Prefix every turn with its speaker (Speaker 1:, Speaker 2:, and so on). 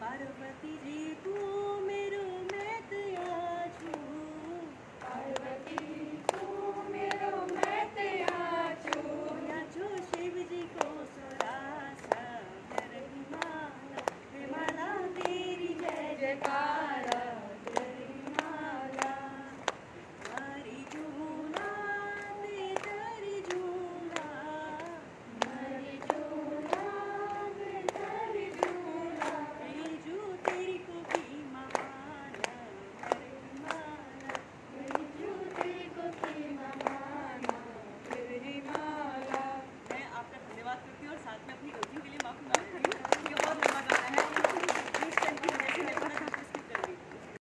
Speaker 1: पार्वती जी तू Gracias.